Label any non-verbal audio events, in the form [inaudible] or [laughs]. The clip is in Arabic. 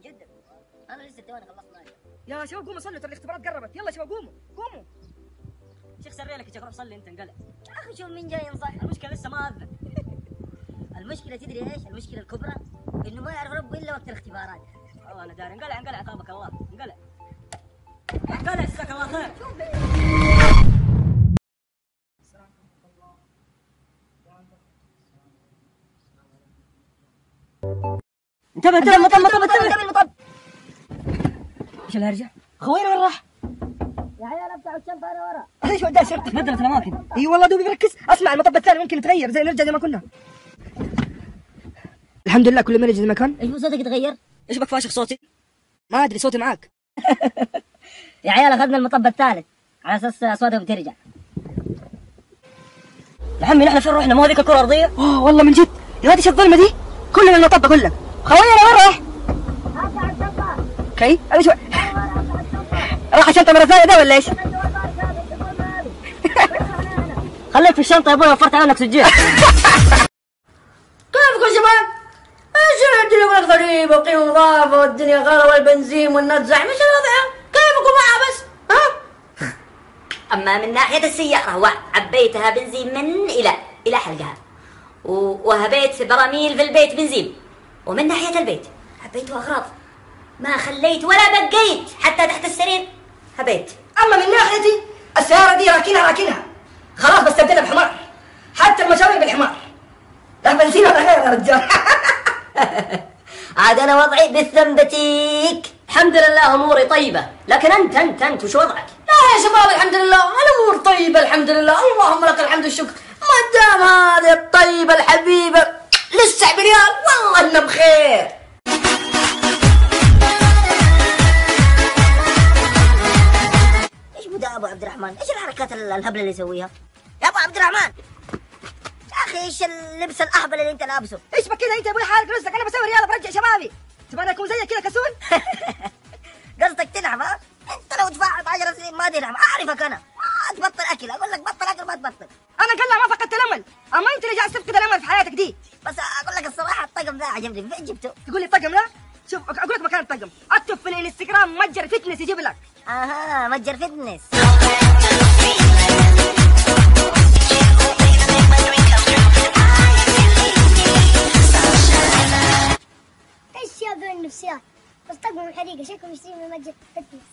جدا. أنا لسه تواني خلصت مالي يا شباب قوموا صلوا ترى الاختبارات قربت. يلا شباب قوموا. قوموا. شيخ سريلك يا شيخ روح صلي أنت انقلع. يا أخي شوف مين جاي ينصح؟ المشكلة لسه ما أذن. [laughs] المشكلة تدري إيش؟ المشكلة الكبرى إنه ما يعرف ربه إلا وقت الاختبارات. والله أنا داري. انقلع انقلع طابك الله. انقلع. انقلع جزاك الله خير. انتبه انتبه مطب مطب انتبه مطب. إيش الهرجه؟ خوينا وين راح؟ يا عيال افتحوا الشنطه أنا ورا. إيش وداه شرطة. بدلت الأماكن. أي والله دوبي بركز. أسمع المطب الثاني ممكن يتغير زي نرجع زي ما كنا. الحمد لله كل ما نجي زي ما كان. إيش صوتك يتغير؟ إيش بك فاشخ صوتي؟ ما أدري صوتي معاك. [laughs] يا عيال أخذنا المطب الثالث. على أساس اصواتهم ترجع يا عمي نحن فين رحنا مو هذيك الكرة الارضيه؟ اوه والله من جد. يا هذه إيش الظلمة دي؟ كلنا المطب أقول لك خوينا وين راح أوكي أنا شو راح الشنطه مره ثانية ده ولا إيش خليك في الشنطة يا أبوي وفرت عنك سجين كيفكم يا شباب؟ إيش الدنيا يقول غريبة وقيمة مضافة والدنيا غلا والبنزين والنت زحمة إيش الوضع؟ كيفكم معها بس؟ ها؟ [laughs] أما من ناحية السيارة وعبيتها بنزين من إلى إلى حلقها وهبيت براميل في البيت بنزين ومن ناحية البيت. هبيت أغراض ما خليت ولا بقيت حتى تحت السرير. هبيت. أما من ناحيتي السيارة دي راكنها راكنها. خلاص بستبدلها بحمار. حتى المشاوير بالحمار. لا بنزين ولا غير يا رجال. [laughs] عاد أنا وضعي بالثنبتيك الحمد لله أموري طيبة. لكن أنت أنت أنت وش وضعك؟ لا يا شباب الحمد لله. الأمور طيبة الحمد لله. اللهم لك الحمد والشكر. ما دام هذه الطيبة بريال انه بخير إيش بدا أبو عبد الرحمن؟ إيش الحركات ال- الهبلة اللي يسويها؟ يا أبو عبد الرحمن يا أخي إيش اللبس الأهبل اللي أنت لابسه؟ إيش بك كذا أنت يا أبوي حالك نفسك أنا بسوي رياضة برجع شبابي تبغى أكون زيك كذا كسول [laughs] قصدك تنعم ها؟ أنت لو تفعل 10 سنين ما تنعم أعرفك أنا الطقم ذا عجبني. فين جبته؟ تقول لي طقم لا؟ شوف أقول لك مكان الطقم. اكتب في الانستغرام متجر فتنس يجيب لك. أها متجر فتنس. إيش يا ذول النفسيات؟ بس طقم الحريقة شكلهم يشتري من متجر فتنس.